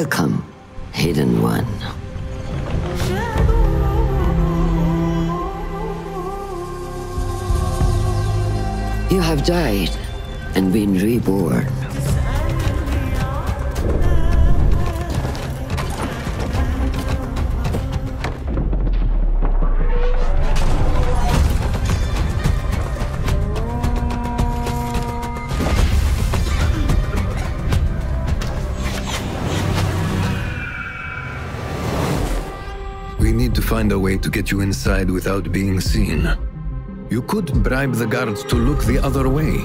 Welcome, Hidden One. You have died and been reborn. Need to find a way to get you inside without being seen. You could bribe the guards to look the other way.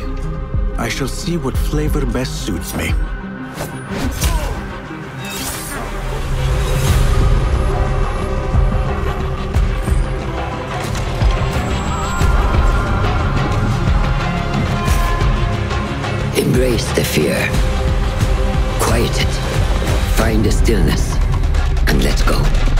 I shall see what flavor best suits me. Embrace the fear. Quiet it. Find the stillness. And let's go.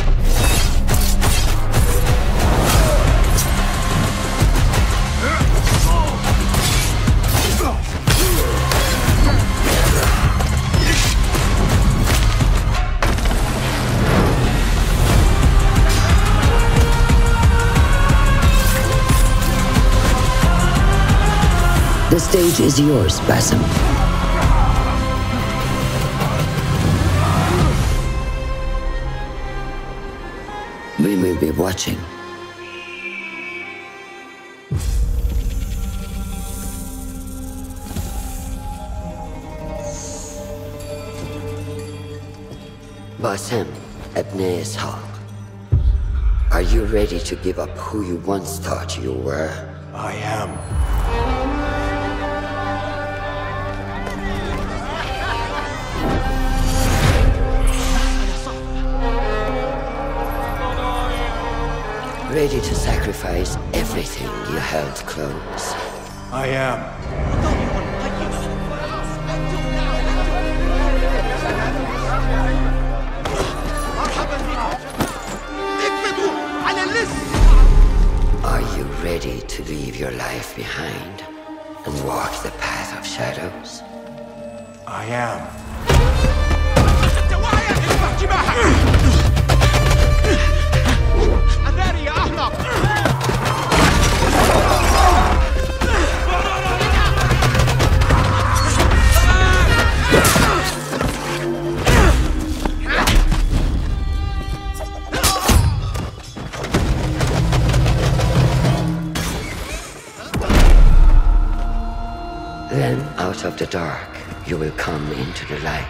The stage is yours, Basim. We will be watching. Basim Ibn Ishaq. Are you ready to give up who you once thought you were? I am. Ready to sacrifice everything you held close? I am. Are you ready to leave your life behind and walk the path of shadows? I am. Out of the dark, you will come into the light.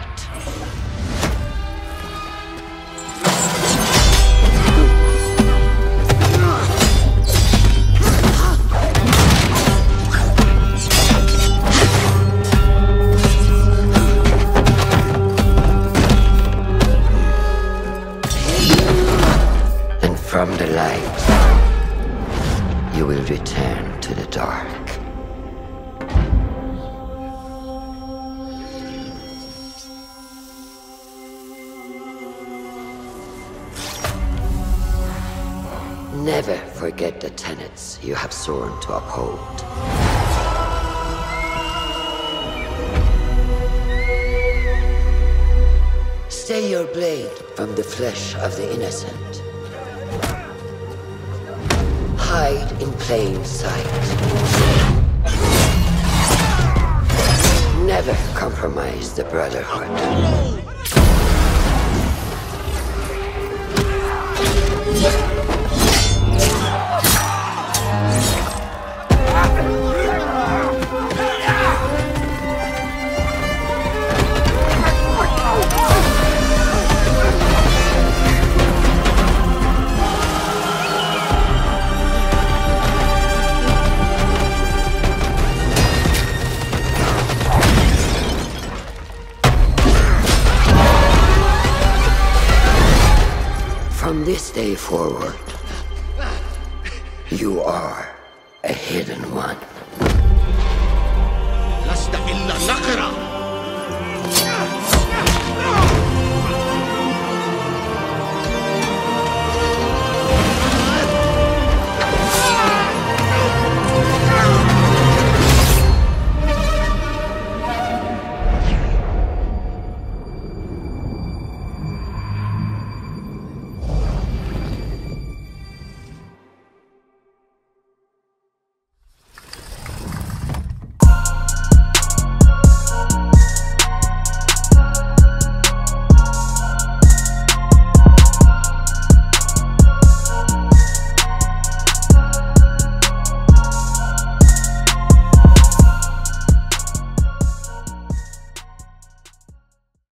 And from the light, you will return to the dark. Never forget the tenets you have sworn to uphold. Stay your blade from the flesh of the innocent. Hide in plain sight. Never compromise the Brotherhood. this day forward, you are a hidden one.